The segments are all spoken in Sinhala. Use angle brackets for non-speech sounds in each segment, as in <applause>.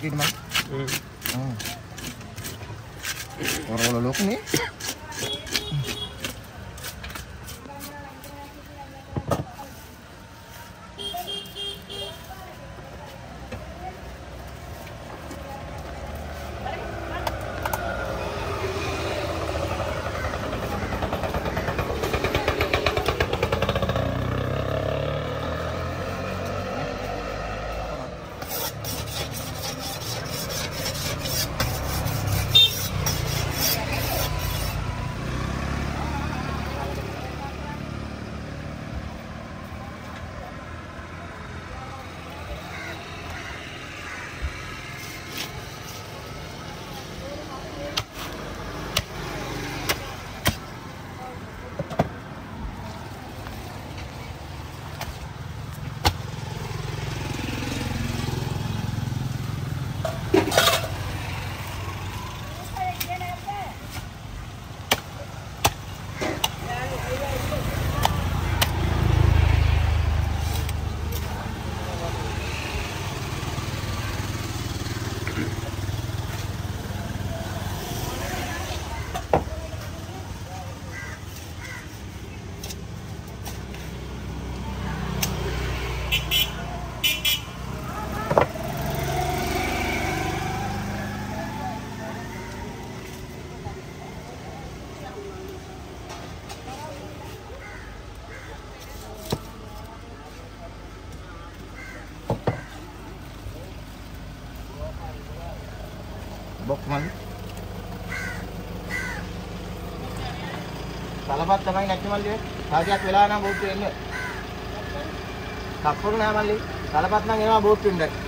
Good night. මල්ලි සලපත් තමයි නැති මල්ලි. සාදියක් වෙලා නම් බෝට්ටු එන්න කප්පුරු නෑ මල්ලි. සලපත් නම් එනවා බෝට්ටු ඉන්න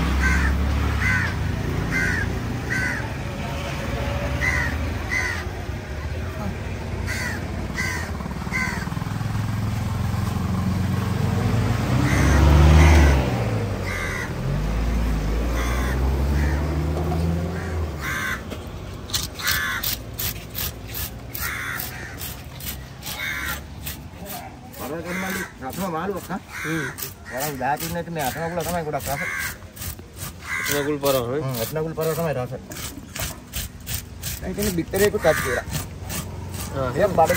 దాటిందంటే మీ అట్నగుళ్ళు అతను కూడా కాదు అట్నగుళ్ళు పర్వ అట్నగుళ్ళు పర్వతమై రాదు అయితే బిక్టరీ కూడా కట్ చేయరా ఏం బాగా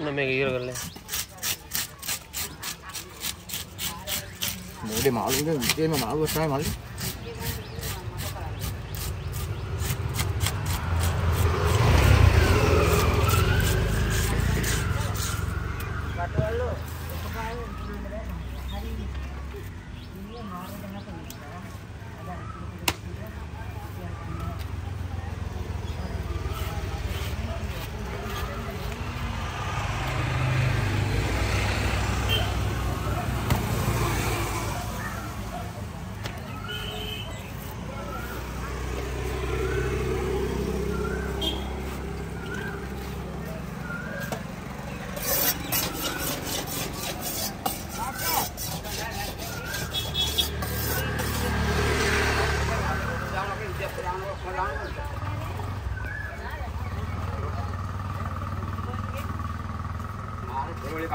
ನಮಗೆ ಇರೋಲ್ಲ ನೋಡಿ ಮಾಡುವುದು ಏನು ಮಾಡುವ ಟ್ರೈ ಮಾಡಿ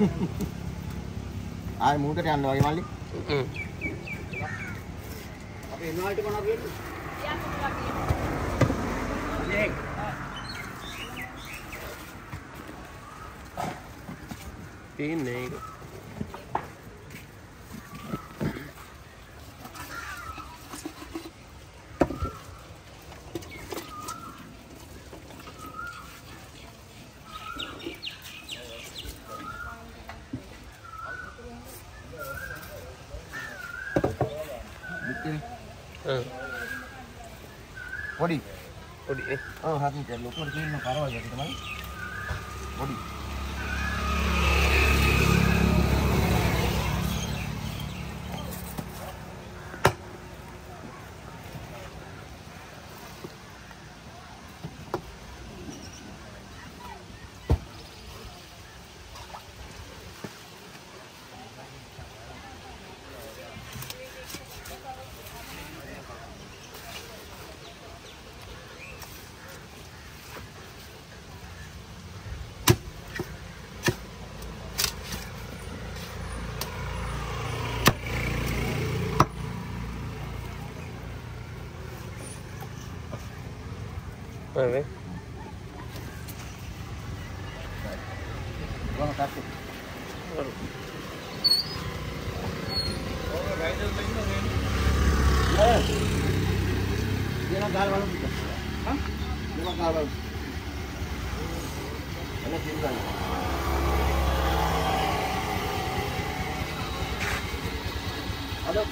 <laughs> ආයෙ මූටට යන්න වගේ මල්ලි. හ්ම්. අපේ එනවාට මොනවද කියන්නේ? තියෙන්නේ ඒක. පොඩි. පොඩි නේ. ඔව් හරියට ලොකුට තියෙන කරවල එක තමයි. පොඩි. Vai ver. Vamos, tá aqui. Vamos. Hello,